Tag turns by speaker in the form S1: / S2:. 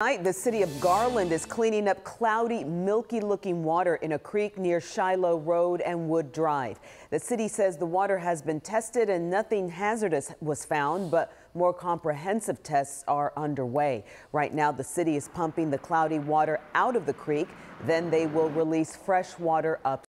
S1: Tonight, the city of Garland is cleaning up cloudy, milky looking water in a creek near Shiloh Road and Wood Drive. The city says the water has been tested and nothing hazardous was found, but more comprehensive tests are underway. Right now, the city is pumping the cloudy water out of the creek. Then they will release fresh water up.